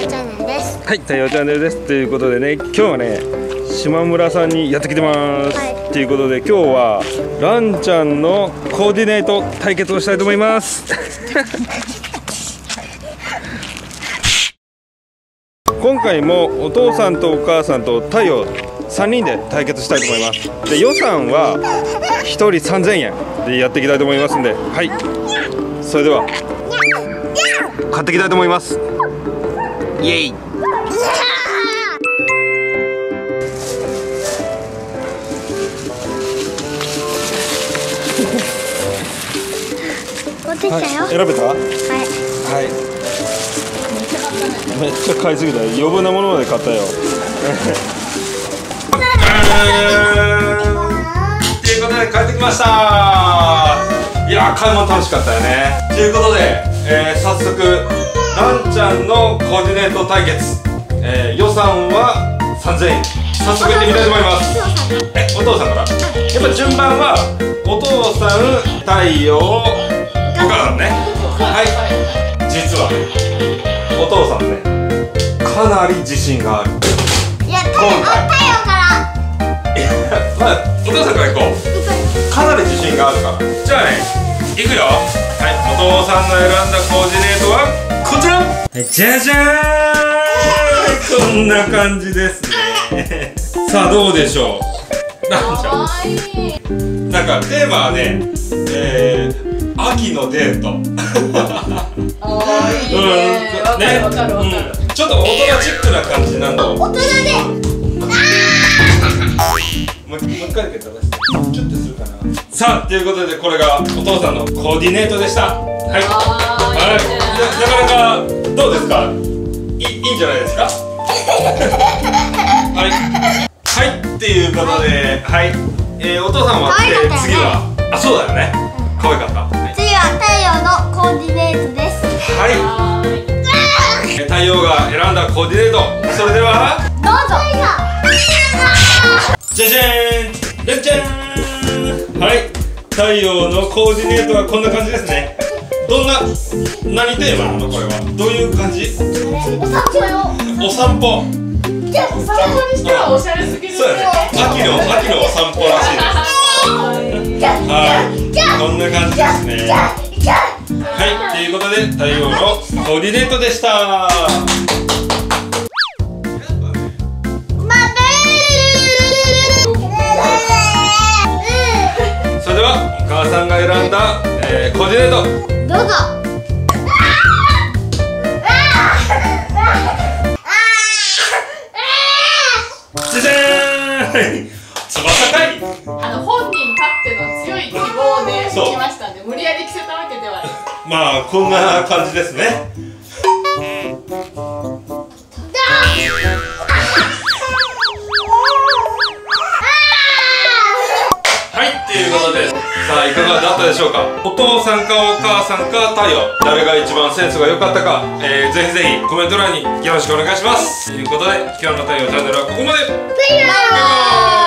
陽チャンネルです。はい、太陽チャンネルです。ということでね今日はね島村さんにやってきてます、はい。ということで今日はランちゃんのコーディネート対決をしたいと思います。今回もお父さんとお母さんと太陽3人で対決したいと思います。で予算は1人3000円でやっていきたいと思いますんではい。それでは買っていきたいと思いますイエイ。持ってきたよ。選べた？はい。はい。めっちゃ買いすぎた。よ余分なものまで買ったよ。ということで帰ってきました。いやー買い物楽しかったよね。ということで、えー早速ランちゃんのコーディネート対決、えー予算は3000円。早速行ってみたいと思います。えお父さんから？やっぱ順番はお父さん太陽お母さん。ね。はい。実はお父さんねかなり自信がある。いや太陽からいやまあお父さんから行こう。かなり自信があるから。じゃあね行くよ。はい。お父さんの選んだコーディネートはこちら。はいじゃじゃーん。こんな感じですね。さあどうでしょう。なんちゃんなんかテーマはねえー、秋のデート。いいね。わかるわかるわかる。うん。ちょっと大人チックな感じなの大人で。もう一回だけ出してちょっとするかな。さあということでこれがお父さんのコーディネートでした。はい。あはいどうですか？いいいんじゃないですか？はい。はいっていうことではい、えー、お父さんは、ね。次は？あそうだよね。可愛かった。はい。次は太陽のコーディネートです。はい。太陽が選んだコーディネート。それではどうぞ。じゃじゃーん。じゃじゃーん。はい。太陽のコーディネートはこんな感じですねどんな何テーマなの？これは。どういう感じ？お散歩よ。お散歩。お散歩にしてはおしゃれすぎるねそうやね。秋の秋のお散歩らしいです。はい。こんな感じですね？はい。ということで太陽のコーディネートでした。それではお母さんが選んだ、えーコーディネートどうぞ。じゃあの本人たっての強い希望で来ましたんで無理やり着せたわけではない。まあこんな感じですねさあいかがだったでしょうか？お父さんかお母さんか太陽誰が一番センスが良かったか、えー、ぜひぜひコメント欄によろしくお願いします。ということで今日の太陽チャンネルはここまで。バイバイ